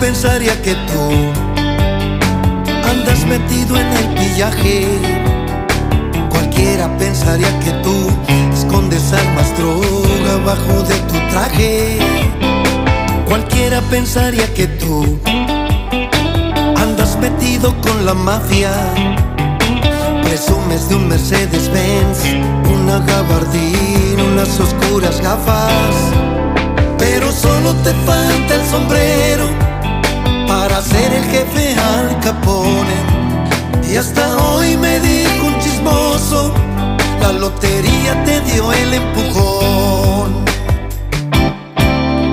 pensaría que tú andas metido en el pillaje. Cualquiera pensaría que tú escondes armas, droga bajo de tu traje. Cualquiera pensaría que tú andas metido con la mafia. Presumes de un Mercedes-Benz, una gabardina, unas oscuras gafas. Pero solo te falta el sombrero para ser el jefe al capone. Y hasta hoy me dijo un chismoso, la lotería te dio el empujón.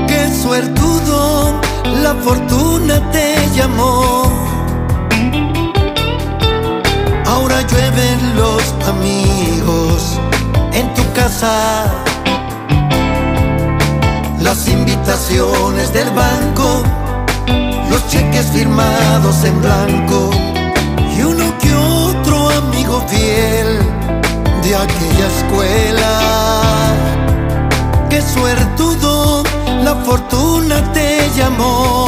Qué suertudo, la fortuna te llamó. Ahora llueven los amigos en tu casa. Las invitaciones del banco, cheques firmados en blanco y uno que otro amigo fiel de aquella escuela. Qué suertudo, la fortuna te llamó.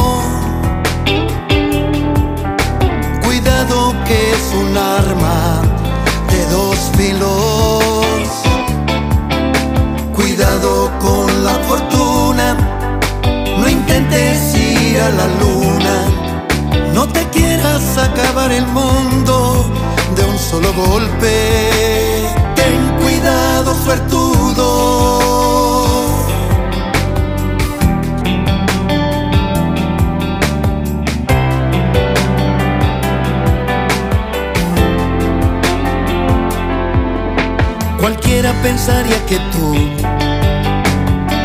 Cualquiera pensaría que tú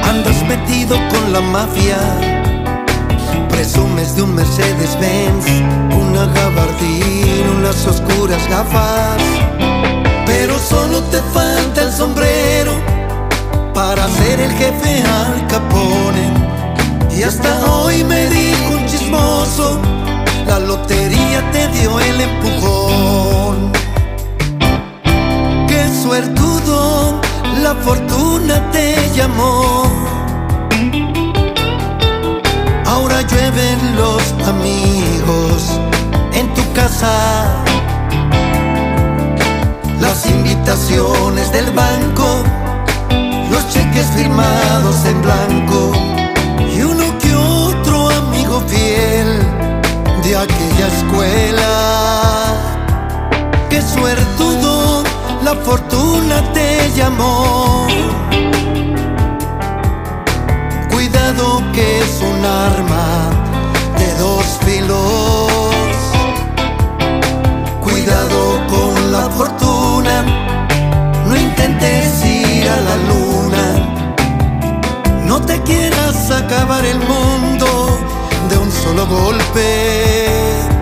andas metido con la mafia. Presumes de un Mercedes-Benz, una gabardina, unas oscuras gafas. Pero solo te falta el sombrero para ser el jefe al capone. Llueven los amigos en tu casa. Las invitaciones del banco, los cheques firmados en blanco y uno que otro amigo fiel de aquella escuela. Qué suertudo, la fortuna te llamó. Que es un arma de dos filos. Cuidado con la fortuna, no intentes ir a la luna. No te quieras acabar el mundo de un solo golpe.